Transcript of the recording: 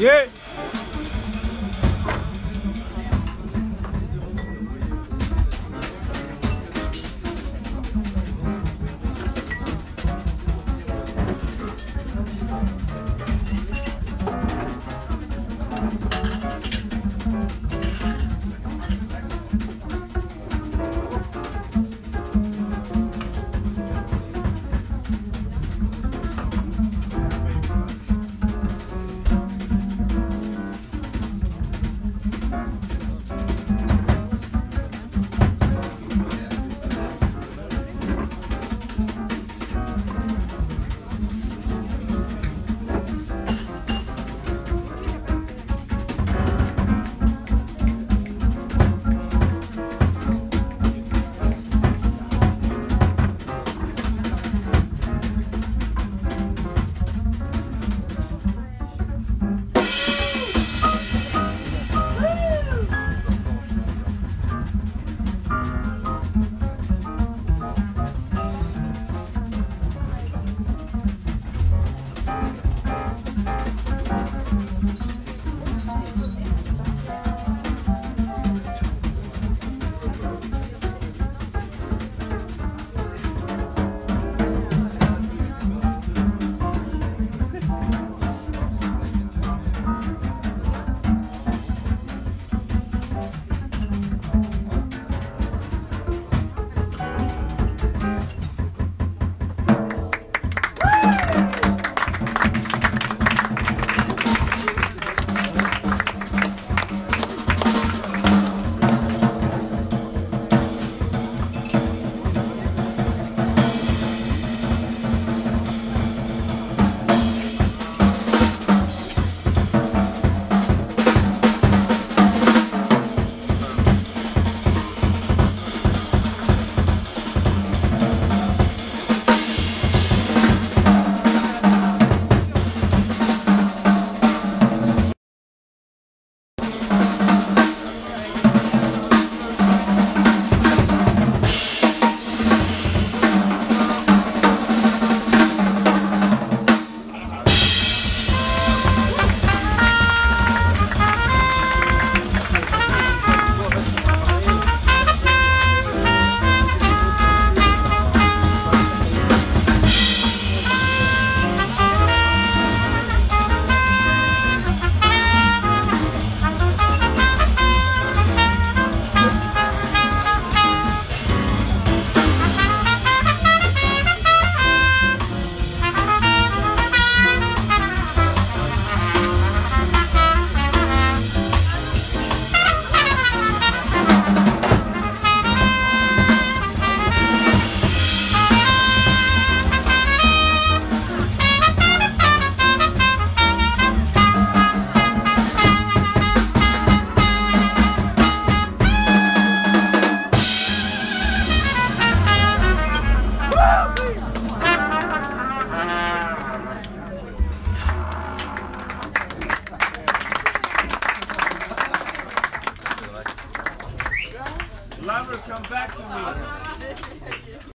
耶。